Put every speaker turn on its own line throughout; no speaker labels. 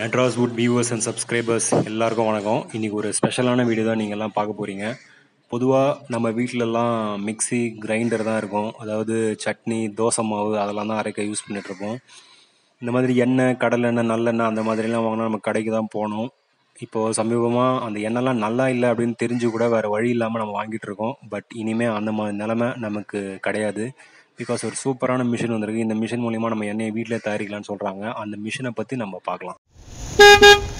Madras wood viewers and subscribers எல்லாருக்கும் வணக்கம். இன்றைக்கி ஒரு ஸ்பெஷலான வீடியோ தான் நீங்கள் எல்லாம் பார்க்க போகிறீங்க பொதுவாக நம்ம வீட்டிலலாம் மிக்ஸி கிரைண்டர் தான் இருக்கும். அதாவது சட்னி தோசை மாவு அதெல்லாம் தான் அரைக்க யூஸ் பண்ணிகிட்ருப்போம் இந்த மாதிரி எண்ணெய் கடலெண்ணெய் நல்லெண்ணெய் அந்த மாதிரிலாம் வாங்கினா நம்ம கடைக்கு தான் போகணும். இப்போது சமீபமாக அந்த எண்ணெய்லாம் நல்லா இல்லை அப்படின்னு தெரிஞ்சு கூட வேறு வழி இல்லாமல் நம்ம வாங்கிட்டு இருக்கோம். பட் இனிமேல் அந்த மாதிரி நிலமை நமக்கு கிடையாது. பிகாஸ் ஒரு சூப்பரான மிஷின் வந்திருக்கு. இந்த மிஷின் மூலிமா நம்ம எண்ணெயை வீட்டிலே தயாரிக்கலாம்னு சொல்கிறாங்க அந்த மிஷினை பற்றி நம்ம பார்க்கலாம். Beep, beep.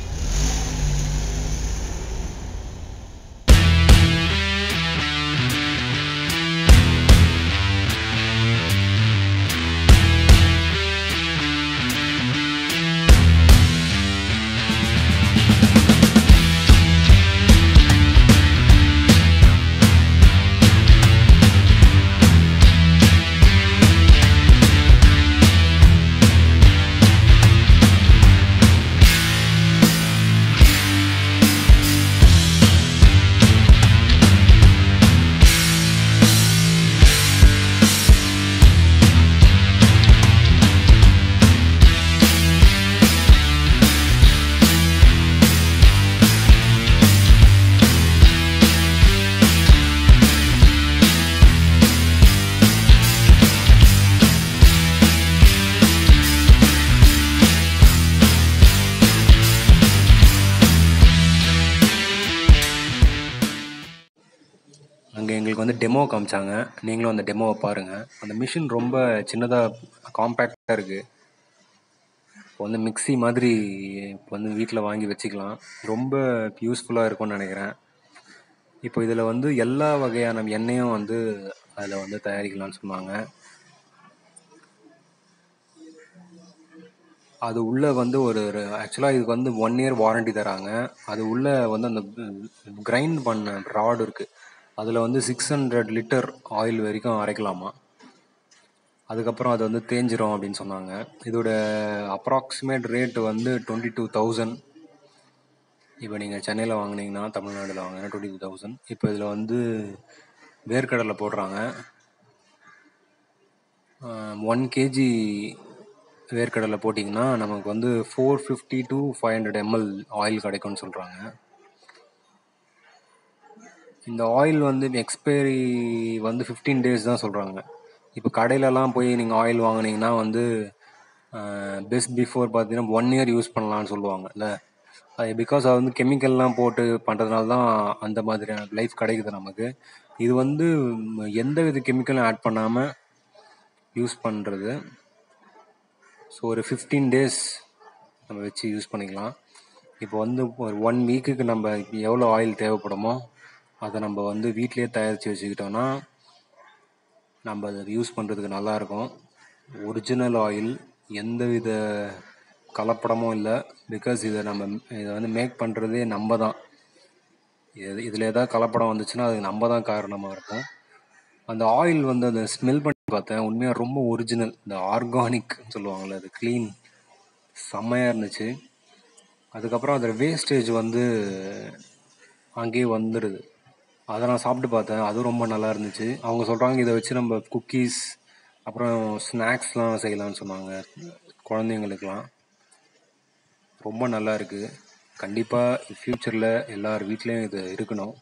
எங்களுக்கு வந்து டெமோ காமிச்சாங்க. நீங்களும் அந்த டெமோவை பாருங்கள் அந்த மிஷின் ரொம்ப சின்னதாக காம்பேக்டாக இருக்குது இப்போ வந்து மிக்ஸி மாதிரி இப்போ வந்து வீட்டில் வாங்கி வச்சுக்கலாம். ரொம்ப யூஸ்ஃபுல்லாக இருக்கும்னு நினைக்கிறேன். இப்போ இதில் வந்து எல்லா வகையான எண்ணெயும் வந்து அதில் வந்து தயாரிக்கலாம்னு சொன்னாங்க. அது உள்ளே வந்து ஒரு ஆக்சுவலாக இதுக்கு வந்து ஒன் இயர் வாரண்டி தராங்க. அது உள்ளே வந்து அந்த கிரைண்ட் பண்ண ராடு இருக்குது அதில் வந்து சிக்ஸ் ஹண்ட்ரட் லிட்டர் ஆயில் வரைக்கும் அரைக்கலாமா? அதுக்கப்புறம் அது வந்து தேஞ்சிரும் அப்படின்னு சொன்னாங்க. இதோட அப்ராக்சிமேட் ரேட்டு வந்து டுவெண்ட்டி டூ தௌசண்ட் இப்போ நீங்கள் சென்னையில் வாங்கினீங்கன்னா தமிழ்நாட்டில் வாங்கினா டுவெண்ட்டி டூ தௌசண்ட் இப்போ இதில் வந்து வேர்க்கடலை போடுறாங்க. ஒன் கேஜி வேர்க்கடலை போட்டிங்கன்னா நமக்கு வந்து four fifty to five hundred ML oil கிடைக்கும்னு சொல்கிறாங்க இந்த ஆயில் வந்து எக்ஸ்பைரி வந்து ஃபிஃப்டீன் டேஸ் தான் சொல்கிறாங்க இப்போ கடையிலலாம் போய் நீங்கள் ஆயில் வாங்கினீங்கன்னா வந்து பெஸ்ட் பிஃபோர் பார்த்தீங்கன்னா ஒன் இயர் யூஸ் பண்ணலான்னு சொல்லுவாங்கல்ல அது பிகாஸ் அது வந்து கெமிக்கல்லாம் போட்டு பண்ணுறதுனால தான் அந்த மாதிரியான லைஃப் கிடைக்குது நமக்கு. இது வந்து எந்த வித கெமிக்கலும் ஆட் பண்ணாமல் யூஸ் பண்ணுறது ஸோ ஒரு ஃபிஃப்டீன் டேஸ் நம்ம வச்சு யூஸ் பண்ணிக்கலாம். இப்போ வந்து ஒரு ஒன் வீக்குக்கு நம்ம எவ்வளோ ஆயில் தேவைப்படுமோ அதை நம்ம வந்து வீட்லேயே தயாரித்து வச்சுக்கிட்டோன்னா நம்ம அதை யூஸ் பண்ணுறதுக்கு நல்லாயிருக்கும். ஒரிஜினல் ஆயில் எந்த வித கலப்படமும் இல்லை. பிகாஸ் இதை நம்ம இதை வந்து மேக் பண்ணுறதே நம்ம தான் இது இதில் ஏதாவது கலப்படம் வந்துச்சுன்னா அதுக்கு நம்ம தான் காரணமாக இருக்கும். அந்த ஆயில் வந்து அதை ஸ்மெல் பண்ணி பார்த்தேன். உண்மையாக ரொம்ப ஒரிஜினல் இந்த ஆர்கானிக் சொல்லுவாங்கள்ல அது க்ளீன் செம்மையாக இருந்துச்சு. அதுக்கப்புறம் அதோட வேஸ்டேஜ் வந்து அங்கேயே வந்துடுது அதை நான் சாப்பிட்டு பார்த்தேன். அதுவும் ரொம்ப நல்லா இருந்துச்சு. அவங்க சொல்கிறாங்க இதை வச்சு நம்ம குக்கீஸ் அப்புறம் ஸ்நாக்ஸ்லாம் செய்யலாம்னு சொன்னாங்க. குழந்தைங்களுக்கெலாம் ரொம்ப நல்லா இருக்குது கண்டிப்பாக ஃப்யூச்சரில் எல்லார் வீட்லேயும் இது இருக்கணும்.